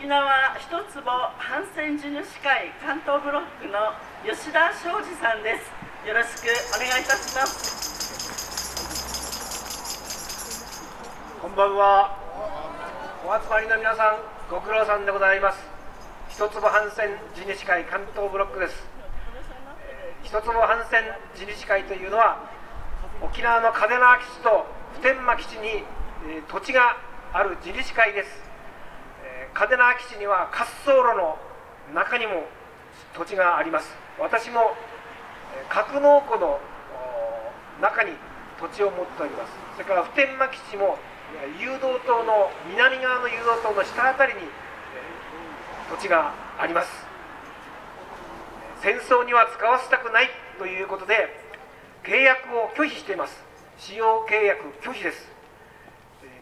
沖縄一坪反戦地主会関東ブロックの吉田昌司さんです。よろしくお願いいたします。こんばんは。お集まりの皆さんご苦労さんでございます。一坪反戦地主会関東ブロックです。一坪反戦地主会というのは沖縄の嘉手納基地と普天間基地に、えー、土地がある地主会です。嘉手納基地には滑走路の中にも土地があります。私も格納庫の中に土地を持っております。それから普天間基地も誘導灯の南側の誘導灯の下辺りに土地があります。戦争には使わせたくないということで契約を拒否しています。使用契約拒否です。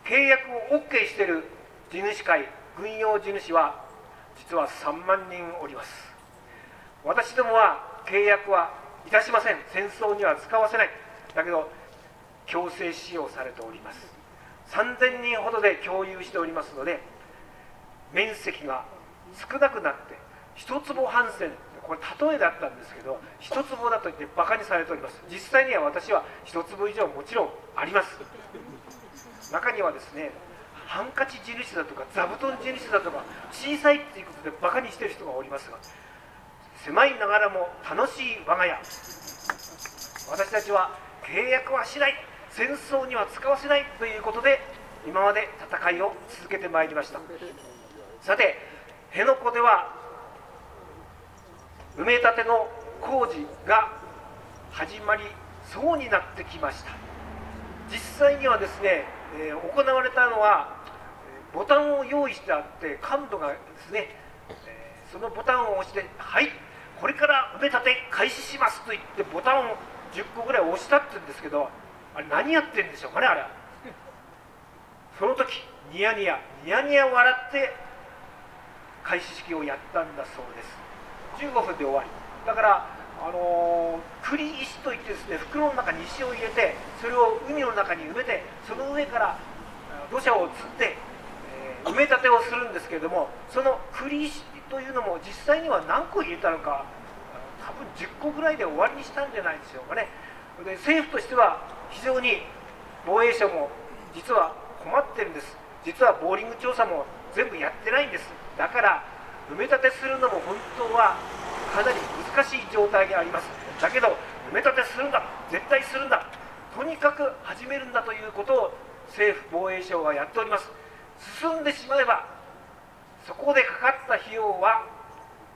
契約を OK している地主会軍用地主は実は3万人おります。私どもは契約はいたしません。戦争には使わせない。だけど強制使用されております。3000人ほどで共有しておりますので面積が少なくなって一坪半線これ例えだったんですけど一坪だと言ってバカにされております。実際には私は一坪以上もちろんあります。中にはですねハンカチ印だとか座布団印だとか小さいっていうことでバカにしてる人がおりますが狭いながらも楽しい我が家。私たちは契約はしない戦争には使わせないということで今まで戦いを続けてまいりました。さて辺野古では埋め立ての工事が始まりそうになってきました。実際にはですね、えー、行われたのはボタンを用意してあって感度がですね、えー、そのボタンを押して「はいこれから埋め立て開始します」と言ってボタンを10個ぐらい押したって言うんですけどあれ何やってるんでしょうかねあれ。その時ニヤニヤニヤニヤ笑って開始式をやったんだそうです。15分で終わり。だからあの、栗石といってですね袋の中に石を入れてそれを海の中に埋めてその上から土砂を積んで埋め立てをするんですけれどもその栗石というのも実際には何個入れたのか多分10個ぐらいで終わりにしたんじゃないでしょうかね。で政府としては非常に防衛省も実は困ってるんです。実はボーリング調査も全部やってないんです。だから埋め立てするのも本当はかなり難しい状態にあります。だけど埋め立てするんだ。絶対するんだ。とにかく始めるんだということを政府防衛省はやっております。進んでしまえばそこでかかった費用は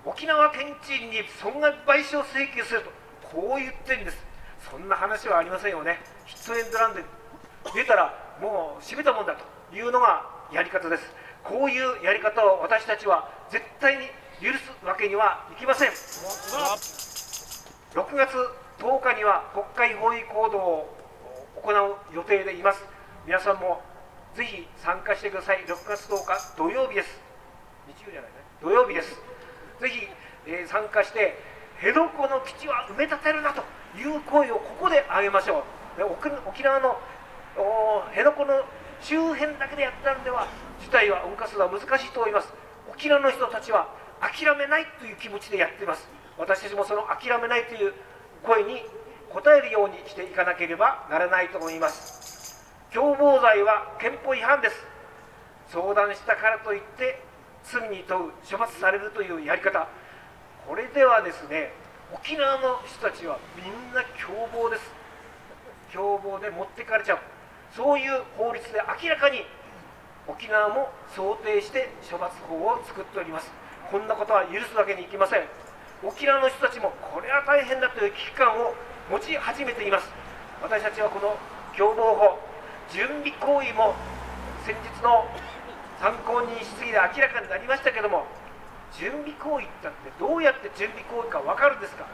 沖縄県知事に損害賠償請求するとこう言ってるんです。そんな話はありませんよね。ヒットエンドランで出たらもう閉めたもんだというのがやり方です。こういうやり方を私たちは絶対に許すわけにはいきません。6月10日には国会包囲行動を行う予定でいます。皆さんもぜひ参加してください。6月10日土曜日です。日曜じゃないね。土曜日です。ぜひ、えー、参加して辺野古の基地は埋め立てるなという声をここで上げましょう。で沖縄の辺野古の周辺だけでやったんでは事態は動かすのは難しいと思います。沖縄の人たちは諦めないという気持ちでやっています。私たちもその諦めないという声に応えるようにしていかなければならないと思います。共謀罪は憲法違反です。相談したからといって罪に問う処罰されるというやり方。これではですね沖縄の人たちはみんな共謀です。共謀で持ってかれちゃう。そういう法律で明らかに沖縄も想定して処罰法を作っております。こんなことは許すわけにいきません。沖縄の人たちもこれは大変だという危機感を持ち始めています。私たちはこの共謀法準備行為も先日の参考人質疑で明らかになりましたけども準備行為ってどうやって準備行為か分かるんですか、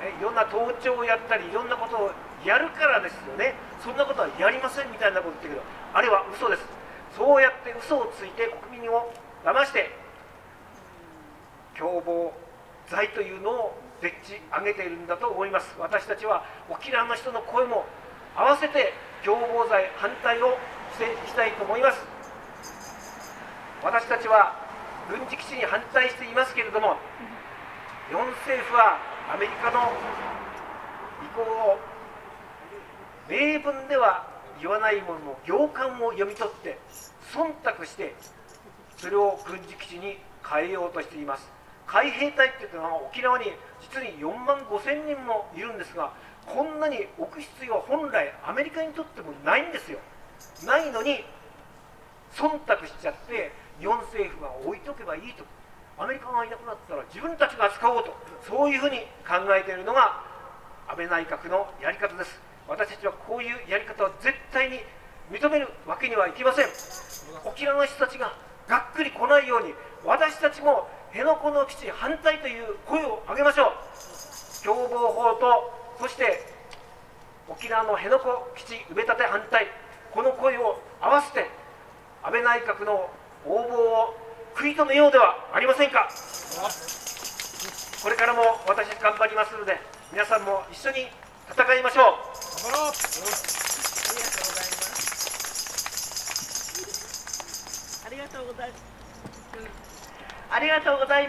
えいろんな盗聴をやったりいろんなことをやるからですよね。そんなことはやりませんみたいなこと言ってるけどあれは嘘です。そうやって嘘をついて国民を騙して共謀罪というのをでっち上げているんだと思います。私たちは沖縄の人の声も合わせて共謀罪反対をしていきたいと思います。私たちは軍事基地に反対していますけれども日本政府はアメリカの意向を明文では言わないものの行間を読み取って忖度してそれを軍事基地に変えようとしています。海兵隊っていうのは沖縄に実に4万5千人もいるんですがこんなに置く必要は本来アメリカにとってもないんですよ。ないのに忖度しちゃって日本政府が置いとけばいいと。アメリカがいなくなったら自分たちが使おうと。そういうふうに考えているのが安倍内閣のやり方です。私たちはこういうやり方を絶対に認めるわけにはいきません。沖縄の人たちががっくり来ないように私たちも辺野古の基地反対という声を上げましょう共謀法とそして沖縄の辺野古基地埋め立て反対この声を合わせて安倍内閣の応募を食い止めようではありませんかこれからも私頑張りますので皆さんも一緒に戦いましょうありがとうございます。ありがとうございます。ありがとうございます。